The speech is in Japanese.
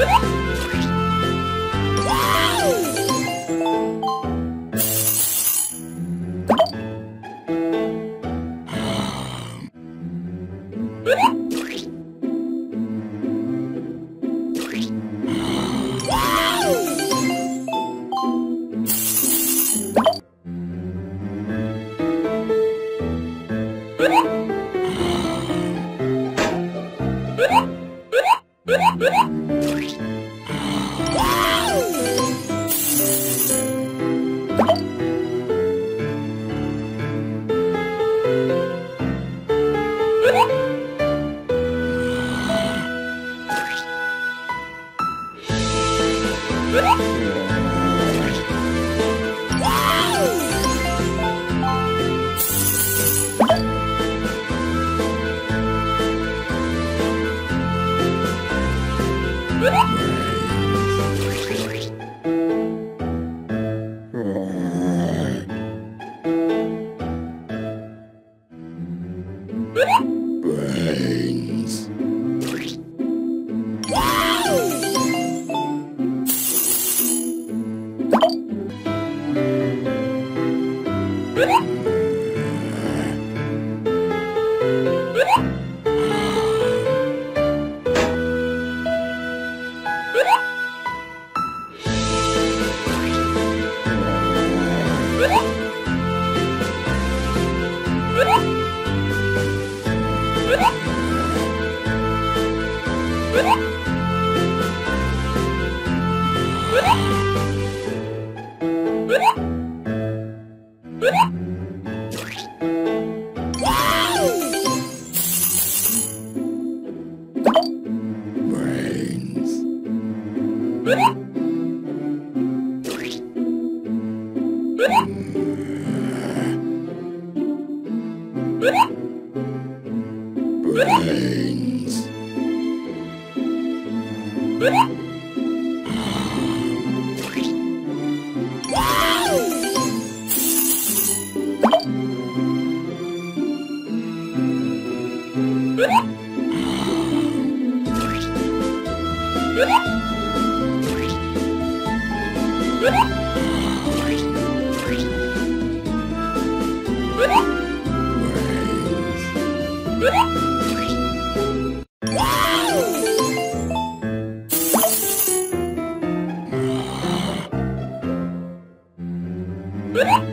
すげえ! Woo! Brains. What? Yeah!